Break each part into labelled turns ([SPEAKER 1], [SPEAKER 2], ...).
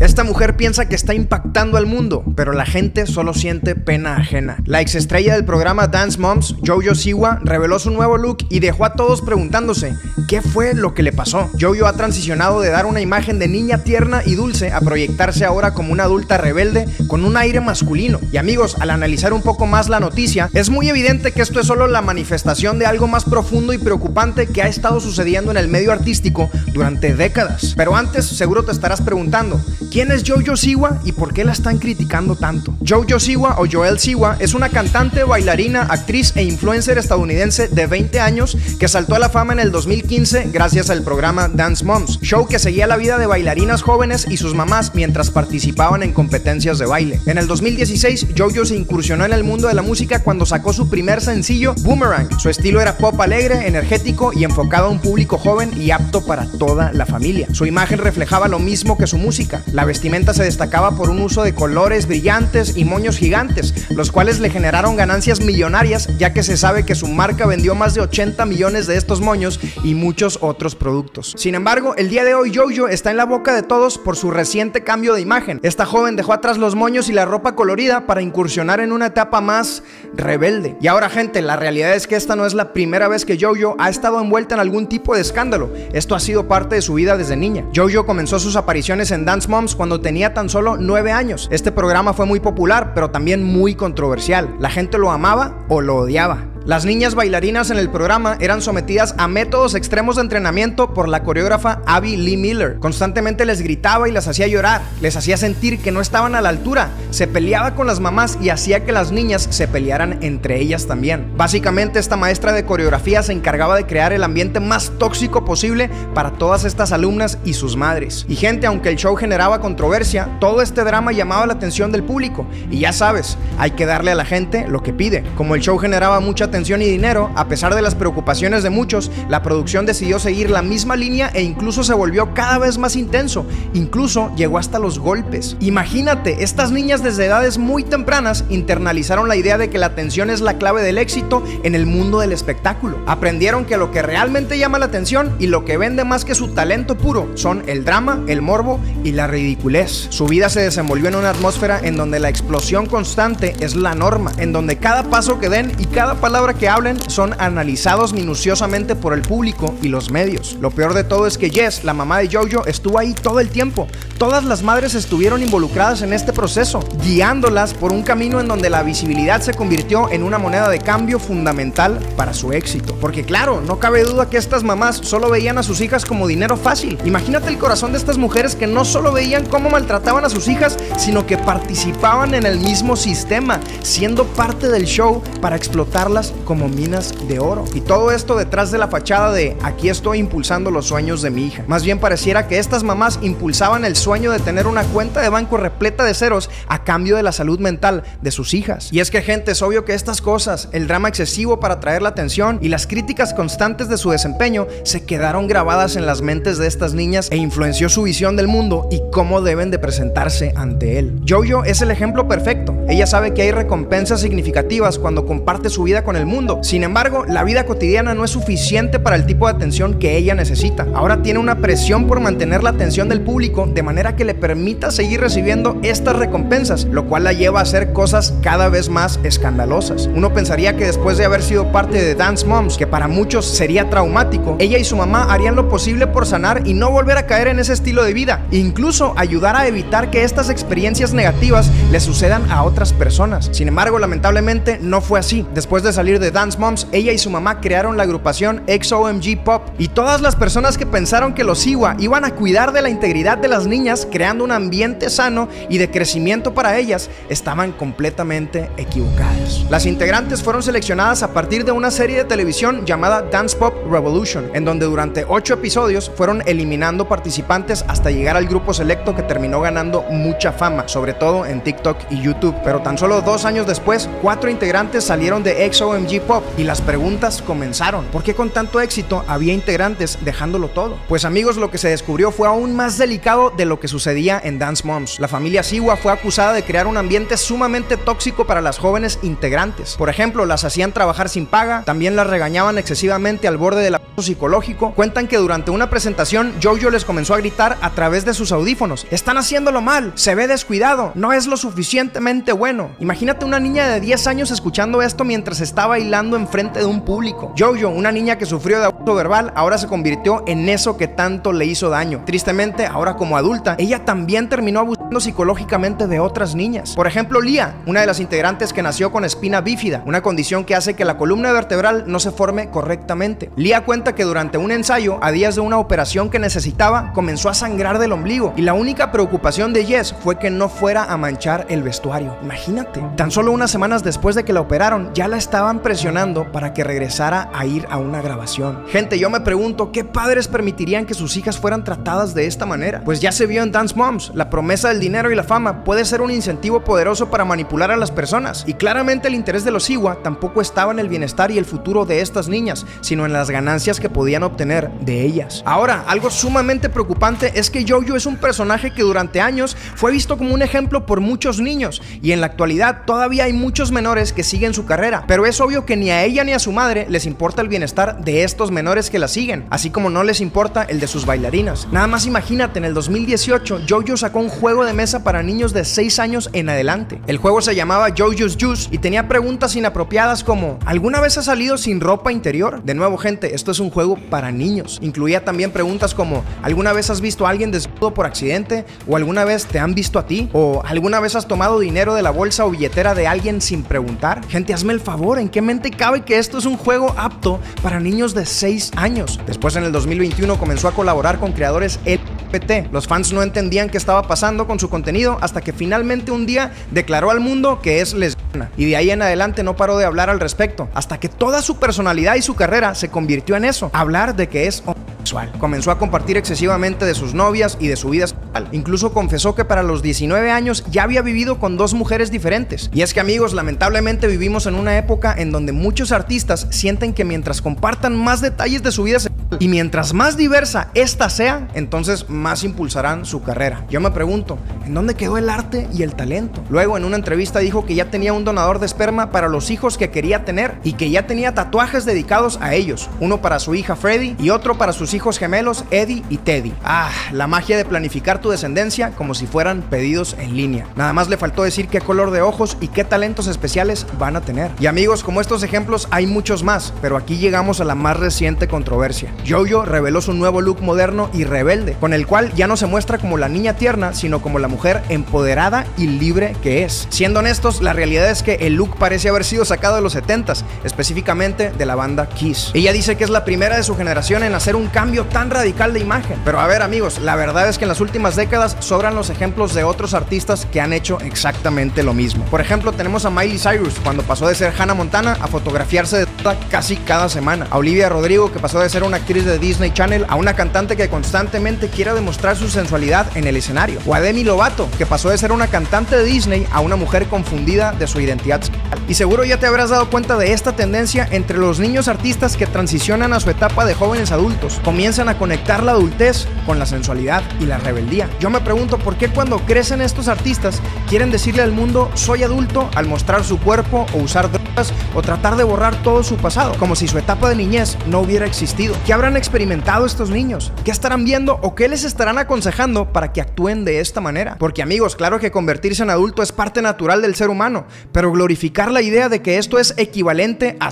[SPEAKER 1] Esta mujer piensa que está impactando al mundo, pero la gente solo siente pena ajena. La ex estrella del programa Dance Moms, Jojo Siwa, reveló su nuevo look y dejó a todos preguntándose qué fue lo que le pasó. Jojo ha transicionado de dar una imagen de niña tierna y dulce a proyectarse ahora como una adulta rebelde con un aire masculino. Y amigos, al analizar un poco más la noticia, es muy evidente que esto es solo la manifestación de algo más profundo y preocupante que ha estado sucediendo en el medio artístico durante décadas. Pero antes, seguro te estarás preguntando, ¿quién es Jojo Siwa y por qué la están criticando tanto? Jojo Siwa o Joel Siwa es una cantante, bailarina, actriz e influencer estadounidense de 20 años que saltó a la fama en el 2015 gracias al programa Dance Moms, show que seguía la vida de bailarinas jóvenes y sus mamás mientras participaban en competencias de baile. En el 2016, Jojo se incursionó en el mundo de la música cuando sacó su primer sencillo, Boomerang. Su estilo era pop alegre, energético y enfocado a un público joven y apto para toda la familia. Su imagen reflejaba lo mismo que su música. La vestimenta se destacaba por un uso de colores brillantes y moños gigantes, los cuales le generaron ganancias millonarias ya que se sabe que su marca vendió más de 80 millones de estos moños y muchos otros productos. Sin embargo, el día de hoy Jojo está en la boca de todos por su reciente cambio de imagen. Esta joven dejó atrás los moños y la ropa colorida para incursionar en una etapa más rebelde. Y ahora gente, la realidad es que esta no es la primera vez que Jojo ha estado envuelta en algún tipo de escándalo. Esto ha sido parte de su vida desde niña. Jojo comenzó sus apariciones en Dance Moms cuando tenía tan solo 9 años. Este programa fue muy popular, pero también muy controversial. La gente lo amaba o lo odiaba. Las niñas bailarinas en el programa eran sometidas a métodos extremos de entrenamiento por la coreógrafa Abby Lee Miller. Constantemente les gritaba y las hacía llorar, les hacía sentir que no estaban a la altura, se peleaba con las mamás y hacía que las niñas se pelearan entre ellas también. Básicamente esta maestra de coreografía se encargaba de crear el ambiente más tóxico posible para todas estas alumnas y sus madres. Y gente, aunque el show generaba controversia, todo este drama llamaba la atención del público. Y ya sabes, hay que darle a la gente lo que pide. Como el show generaba mucha atención y dinero, a pesar de las preocupaciones de muchos, la producción decidió seguir la misma línea e incluso se volvió cada vez más intenso. Incluso llegó hasta los golpes. Imagínate, estas niñas desde edades muy tempranas internalizaron la idea de que la atención es la clave del éxito en el mundo del espectáculo. Aprendieron que lo que realmente llama la atención y lo que vende más que su talento puro son el drama, el morbo y la ridiculez. Su vida se desenvolvió en una atmósfera en donde la explosión constante es la norma, en donde cada paso que den y cada palabra que hablen son analizados minuciosamente por el público y los medios. Lo peor de todo es que Jess, la mamá de Jojo, estuvo ahí todo el tiempo. Todas las madres estuvieron involucradas en este proceso, guiándolas por un camino en donde la visibilidad se convirtió en una moneda de cambio fundamental para su éxito. Porque claro, no cabe duda que estas mamás solo veían a sus hijas como dinero fácil. Imagínate el corazón de estas mujeres que no solo veían cómo maltrataban a sus hijas, sino que participaban en el mismo sistema, siendo parte del show para explotarlas como minas de oro. Y todo esto detrás de la fachada de aquí estoy impulsando los sueños de mi hija. Más bien pareciera que estas mamás impulsaban el sueño de tener una cuenta de banco repleta de ceros a cambio de la salud mental de sus hijas. Y es que gente, es obvio que estas cosas, el drama excesivo para atraer la atención y las críticas constantes de su desempeño se quedaron grabadas en las mentes de estas niñas e influenció su visión del mundo y cómo deben de presentarse ante él. Jojo es el ejemplo perfecto. Ella sabe que hay recompensas significativas cuando comparte su vida con el mundo. Sin embargo, la vida cotidiana no es suficiente para el tipo de atención que ella necesita. Ahora tiene una presión por mantener la atención del público de manera que le permita seguir recibiendo estas recompensas, lo cual la lleva a hacer cosas cada vez más escandalosas. Uno pensaría que después de haber sido parte de Dance Moms, que para muchos sería traumático, ella y su mamá harían lo posible por sanar y no volver a caer en ese estilo de vida, incluso ayudar a evitar que estas experiencias negativas le sucedan a otras personas. Sin embargo, lamentablemente no fue así. Después de salir de Dance Moms, ella y su mamá crearon la agrupación XOMG Pop y todas las personas que pensaron que los Iwa iban a cuidar de la integridad de las niñas creando un ambiente sano y de crecimiento para ellas estaban completamente equivocadas. Las integrantes fueron seleccionadas a partir de una serie de televisión llamada Dance Pop Revolution, en donde durante ocho episodios fueron eliminando participantes hasta llegar al grupo selecto que terminó ganando mucha fama, sobre todo en TikTok y YouTube. Pero tan solo dos años después, cuatro integrantes salieron de XOMG Pop y las preguntas comenzaron. ¿Por qué con tanto éxito había integrantes dejándolo todo? Pues amigos, lo que se descubrió fue aún más delicado de lo que sucedía en Dance Moms. La familia Siwa fue acusada de crear un ambiente sumamente tóxico para las jóvenes integrantes. Por ejemplo, las hacían trabajar sin paga, también las regañaban excesivamente al borde de la psicológico, cuentan que durante una presentación Jojo les comenzó a gritar a través de sus audífonos, están haciéndolo mal, se ve descuidado, no es lo suficientemente bueno. Imagínate una niña de 10 años escuchando esto mientras está bailando enfrente de un público. Jojo, una niña que sufrió de abuso verbal, ahora se convirtió en eso que tanto le hizo daño. Tristemente, ahora como adulta, ella también terminó abusando psicológicamente de otras niñas. Por ejemplo, Lia, una de las integrantes que nació con espina bífida, una condición que hace que la columna vertebral no se forme correctamente. Lia cuenta que durante un ensayo, a días de una operación que necesitaba, comenzó a sangrar del ombligo y la única preocupación de Jess fue que no fuera a manchar el vestuario. Imagínate, tan solo unas semanas después de que la operaron, ya la estaban presionando para que regresara a ir a una grabación. Gente, yo me pregunto, ¿qué padres permitirían que sus hijas fueran tratadas de esta manera? Pues ya se vio en Dance Moms, la promesa del dinero y la fama puede ser un incentivo poderoso para manipular a las personas. Y claramente el interés de los Iwa tampoco estaba en el bienestar y el futuro de estas niñas, sino en las ganancias que podían obtener de ellas. Ahora, algo sumamente preocupante es que Jojo es un personaje que durante años fue visto como un ejemplo por muchos niños y en la actualidad todavía hay muchos menores que siguen su carrera, pero es obvio que ni a ella ni a su madre les importa el bienestar de estos menores que la siguen, así como no les importa el de sus bailarinas. Nada más imagínate, en el 2018 Jojo sacó un juego de mesa para niños de 6 años en adelante. El juego se llamaba Jojo's Juice y tenía preguntas inapropiadas como ¿alguna vez has salido sin ropa interior? De nuevo, gente, esto es un juego para niños. Incluía también preguntas como ¿alguna vez has visto a alguien desnudo por accidente? ¿O alguna vez te han visto a ti? ¿O alguna vez has tomado dinero de la bolsa o billetera de alguien sin preguntar? Gente, hazme el favor, ¿en qué mente cabe que esto es un juego apto para niños de 6 años? Después en el 2021 comenzó a colaborar con creadores LGBT. Los fans no entendían qué estaba pasando con su contenido hasta que finalmente un día declaró al mundo que es lesbiana. Y de ahí en adelante no paró de hablar al respecto, hasta que toda su personalidad y su carrera se convirtió en eso, hablar de que es homosexual. Comenzó a compartir excesivamente de sus novias y de su vida sexual. Incluso confesó que para los 19 años ya había vivido con dos mujeres diferentes. Y es que amigos, lamentablemente vivimos en una época en donde muchos artistas sienten que mientras compartan más detalles de su vida sexual y mientras más diversa esta sea, entonces más impulsarán su carrera. Yo me pregunto, ¿en dónde quedó el arte y el talento? Luego en una entrevista dijo que ya tenía un donador de esperma para los hijos que quería tener y que ya tenía tatuajes dedicados a ellos, uno para su hija Freddy y otro para sus hijos gemelos Eddie y Teddy. Ah, la magia de planificar tu descendencia como si fueran pedidos en línea. Nada más le faltó decir qué color de ojos y qué talentos especiales van a tener. Y amigos, como estos ejemplos hay muchos más, pero aquí llegamos a la más reciente controversia. Jojo reveló su nuevo look moderno y rebelde, con el cual ya no se muestra como la niña tierna, sino como la mujer empoderada y libre que es. Siendo honestos, la realidad es que el look parece haber sido sacado de los 70s, específicamente de la banda Kiss. Ella dice que es la primera de su generación en hacer un cambio tan radical de imagen. Pero a ver amigos, la verdad es que en las últimas décadas sobran los ejemplos de otros artistas que han hecho exactamente lo mismo. Por ejemplo, tenemos a Miley Cyrus, cuando pasó de ser Hannah Montana a fotografiarse de casi cada semana. A Olivia Rodrigo, que pasó de ser una actriz de Disney Channel a una cantante que constantemente quiere demostrar su sensualidad en el escenario. O a Demi Lovato, que pasó de ser una cantante de Disney a una mujer confundida de su identidad sexual. Y seguro ya te habrás dado cuenta de esta tendencia entre los niños artistas que transicionan a su etapa de jóvenes adultos. Comienzan a conectar la adultez con la sensualidad y la rebeldía. Yo me pregunto por qué cuando crecen estos artistas quieren decirle al mundo soy adulto al mostrar su cuerpo o usar drogas o tratar de borrar todo su pasado, como si su etapa de niñez no hubiera existido. ¿Qué habrán experimentado estos niños? ¿Qué estarán viendo o qué les estarán aconsejando para que actúen de esta manera? Porque amigos, claro que convertirse en adulto es parte natural del ser humano, pero glorificar la idea de que esto es equivalente a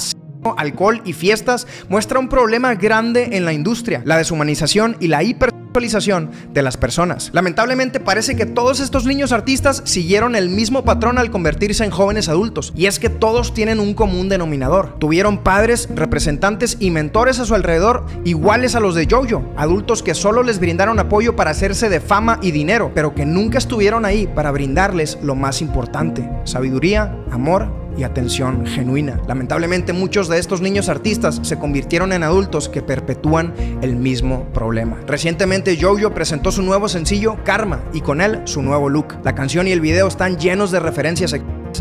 [SPEAKER 1] alcohol y fiestas muestra un problema grande en la industria, la deshumanización y la hipersexualización de las personas. Lamentablemente parece que todos estos niños artistas siguieron el mismo patrón al convertirse en jóvenes adultos, y es que todos tienen un común denominador. Tuvieron padres, representantes y mentores a su alrededor iguales a los de Jojo, adultos que solo les brindaron apoyo para hacerse de fama y dinero, pero que nunca estuvieron ahí para brindarles lo más importante, sabiduría, amor y atención genuina. Lamentablemente muchos de estos niños artistas se convirtieron en adultos que perpetúan el mismo problema. Recientemente Jojo presentó su nuevo sencillo Karma y con él su nuevo look. La canción y el video están llenos de referencias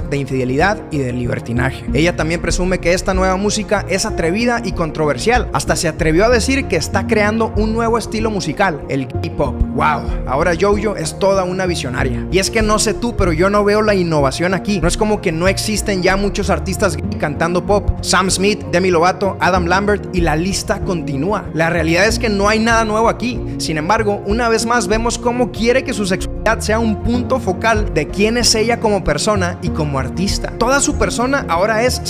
[SPEAKER 1] de infidelidad y de libertinaje. Ella también presume que esta nueva música es atrevida y controversial. Hasta se atrevió a decir que está creando un nuevo estilo musical, el K-pop. Wow, ahora Jojo es toda una visionaria. Y es que no sé tú, pero yo no veo la innovación aquí. No es como que no existen ya muchos artistas cantando pop. Sam Smith, Demi Lovato, Adam Lambert y la lista continúa. La realidad es que no hay nada nuevo aquí. Sin embargo, una vez más vemos cómo quiere que su sexualidad sea un punto focal de quién es ella como persona y como artista. Toda su persona ahora es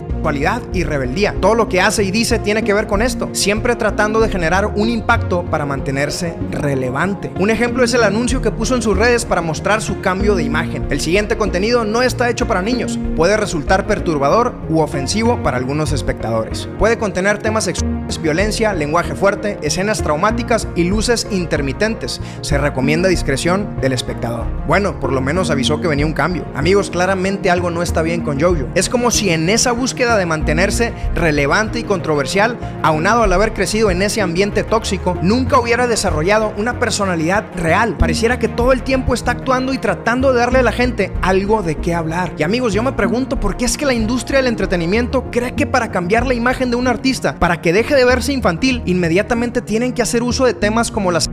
[SPEAKER 1] y rebeldía. Todo lo que hace y dice tiene que ver con esto, siempre tratando de generar un impacto para mantenerse relevante. Un ejemplo es el anuncio que puso en sus redes para mostrar su cambio de imagen. El siguiente contenido no está hecho para niños, puede resultar perturbador u ofensivo para algunos espectadores. Puede contener temas sexuales, violencia, lenguaje fuerte, escenas traumáticas y luces intermitentes. Se recomienda discreción del espectador. Bueno, por lo menos avisó que venía un cambio. Amigos, claramente algo no está bien con Jojo. Es como si en esa búsqueda de mantenerse relevante y controversial, aunado al haber crecido en ese ambiente tóxico, nunca hubiera desarrollado una personalidad real. Pareciera que todo el tiempo está actuando y tratando de darle a la gente algo de qué hablar. Y amigos, yo me pregunto por qué es que la industria del entretenimiento cree que para cambiar la imagen de un artista, para que deje de verse infantil, inmediatamente tienen que hacer uso de temas como las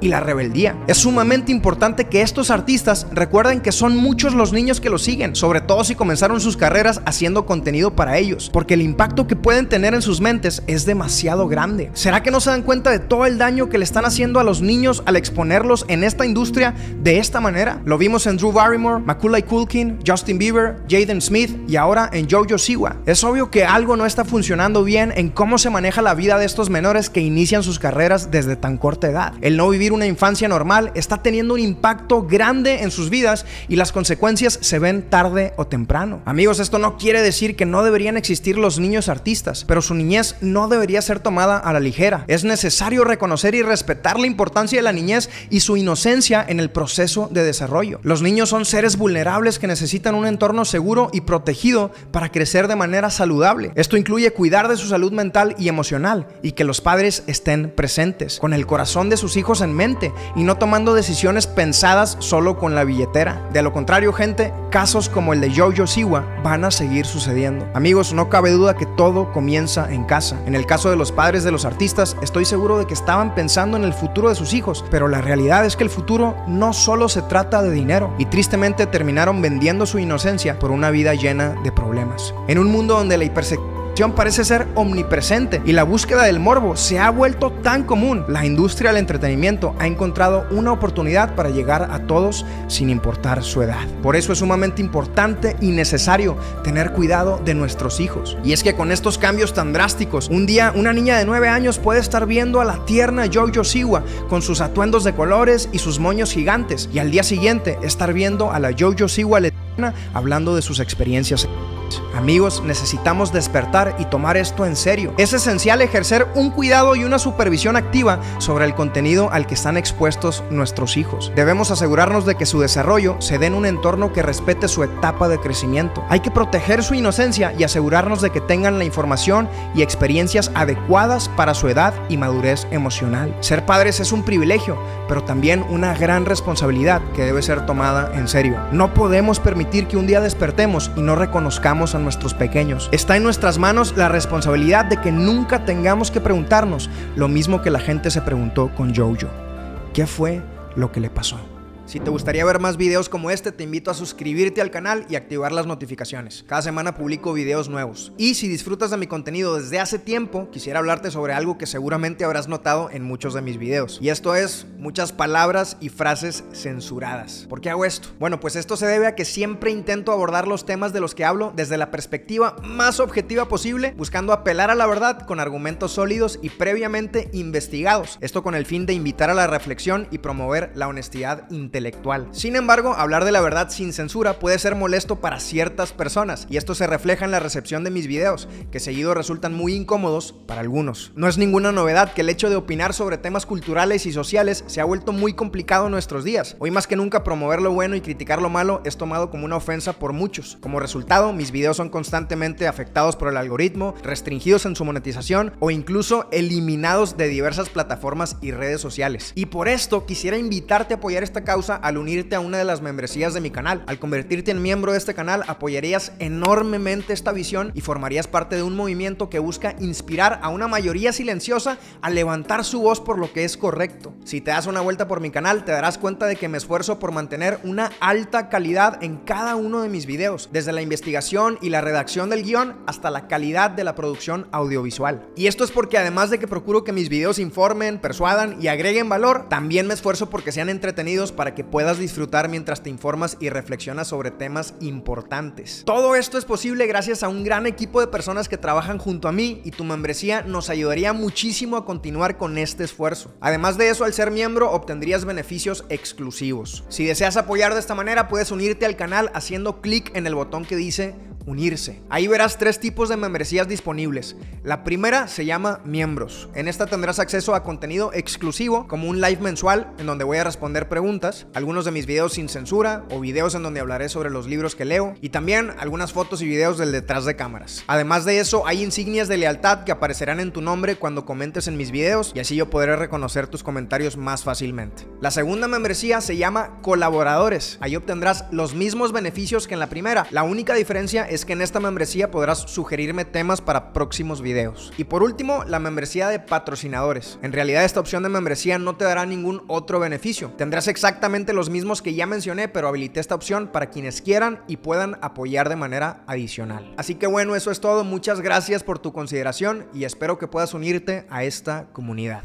[SPEAKER 1] y la rebeldía. Es sumamente importante que estos artistas recuerden que son muchos los niños que los siguen, sobre todo si comenzaron sus carreras haciendo contenido para ellos, porque el impacto que pueden tener en sus mentes es demasiado grande. ¿Será que no se dan cuenta de todo el daño que le están haciendo a los niños al exponerlos en esta industria de esta manera? Lo vimos en Drew Barrymore, Macaulay Culkin, Justin Bieber, Jaden Smith y ahora en Jojo Siwa. Es obvio que algo no está funcionando bien en cómo se maneja la vida de estos menores que inician sus carreras desde tan corta edad. El no vivir una infancia normal está teniendo un impacto grande en sus vidas y las consecuencias se ven tarde o temprano. Amigos, esto no quiere decir que no deberían existir los niños artistas, pero su niñez no debería ser tomada a la ligera. Es necesario reconocer y respetar la importancia de la niñez y su inocencia en el proceso de desarrollo. Los niños son seres vulnerables que necesitan un entorno seguro y protegido para crecer de manera saludable. Esto incluye cuidar de su salud mental y emocional y que los padres estén presentes, con el corazón de sus hijos en mente y no tomando decisiones pensadas solo con la billetera. De lo contrario, gente, casos como el de Jojo Siwa van a seguir sucediendo. Amigos, no cabe duda que todo comienza en casa. En el caso de los padres de los artistas, estoy seguro de que estaban pensando en el futuro de sus hijos, pero la realidad es que el futuro no solo se trata de dinero y tristemente terminaron vendiendo su inocencia por una vida llena de problemas. En un mundo donde la hipersex parece ser omnipresente y la búsqueda del morbo se ha vuelto tan común. La industria del entretenimiento ha encontrado una oportunidad para llegar a todos sin importar su edad. Por eso es sumamente importante y necesario tener cuidado de nuestros hijos. Y es que con estos cambios tan drásticos, un día una niña de 9 años puede estar viendo a la tierna Jojo Siwa con sus atuendos de colores y sus moños gigantes y al día siguiente estar viendo a la Jojo Siwa hablando de sus experiencias. Amigos, necesitamos despertar y tomar esto en serio. Es esencial ejercer un cuidado y una supervisión activa sobre el contenido al que están expuestos nuestros hijos. Debemos asegurarnos de que su desarrollo se dé en un entorno que respete su etapa de crecimiento. Hay que proteger su inocencia y asegurarnos de que tengan la información y experiencias adecuadas para su edad y madurez emocional. Ser padres es un privilegio, pero también una gran responsabilidad que debe ser tomada en serio. No podemos permitir que un día despertemos y no reconozcamos a nuestros pequeños. Está en nuestras manos la responsabilidad de que nunca tengamos que preguntarnos lo mismo que la gente se preguntó con Jojo. ¿Qué fue lo que le pasó? Si te gustaría ver más videos como este, te invito a suscribirte al canal y activar las notificaciones. Cada semana publico videos nuevos. Y si disfrutas de mi contenido desde hace tiempo, quisiera hablarte sobre algo que seguramente habrás notado en muchos de mis videos. Y esto es muchas palabras y frases censuradas. ¿Por qué hago esto? Bueno, pues esto se debe a que siempre intento abordar los temas de los que hablo desde la perspectiva más objetiva posible, buscando apelar a la verdad con argumentos sólidos y previamente investigados. Esto con el fin de invitar a la reflexión y promover la honestidad intelectual sin embargo, hablar de la verdad sin censura puede ser molesto para ciertas personas, y esto se refleja en la recepción de mis videos, que seguido resultan muy incómodos para algunos. No es ninguna novedad que el hecho de opinar sobre temas culturales y sociales se ha vuelto muy complicado en nuestros días. Hoy más que nunca promover lo bueno y criticar lo malo es tomado como una ofensa por muchos. Como resultado, mis videos son constantemente afectados por el algoritmo, restringidos en su monetización o incluso eliminados de diversas plataformas y redes sociales. Y por esto quisiera invitarte a apoyar esta causa al unirte a una de las membresías de mi canal. Al convertirte en miembro de este canal, apoyarías enormemente esta visión y formarías parte de un movimiento que busca inspirar a una mayoría silenciosa a levantar su voz por lo que es correcto. Si te das una vuelta por mi canal, te darás cuenta de que me esfuerzo por mantener una alta calidad en cada uno de mis videos, desde la investigación y la redacción del guion hasta la calidad de la producción audiovisual. Y esto es porque además de que procuro que mis videos informen, persuadan y agreguen valor, también me esfuerzo porque sean entretenidos para puedas disfrutar mientras te informas y reflexionas sobre temas importantes. Todo esto es posible gracias a un gran equipo de personas que trabajan junto a mí y tu membresía nos ayudaría muchísimo a continuar con este esfuerzo. Además de eso, al ser miembro obtendrías beneficios exclusivos. Si deseas apoyar de esta manera, puedes unirte al canal haciendo clic en el botón que dice unirse. Ahí verás tres tipos de membresías disponibles. La primera se llama miembros. En esta tendrás acceso a contenido exclusivo como un live mensual en donde voy a responder preguntas, algunos de mis videos sin censura o videos en donde hablaré sobre los libros que leo y también algunas fotos y videos del detrás de cámaras. Además de eso, hay insignias de lealtad que aparecerán en tu nombre cuando comentes en mis videos y así yo podré reconocer tus comentarios más fácilmente. La segunda membresía se llama colaboradores. Ahí obtendrás los mismos beneficios que en la primera. La única diferencia es que en esta membresía podrás sugerirme temas para próximos videos. Y por último, la membresía de patrocinadores. En realidad esta opción de membresía no te dará ningún otro beneficio. Tendrás exactamente los mismos que ya mencioné, pero habilité esta opción para quienes quieran y puedan apoyar de manera adicional. Así que bueno, eso es todo. Muchas gracias por tu consideración y espero que puedas unirte a esta comunidad.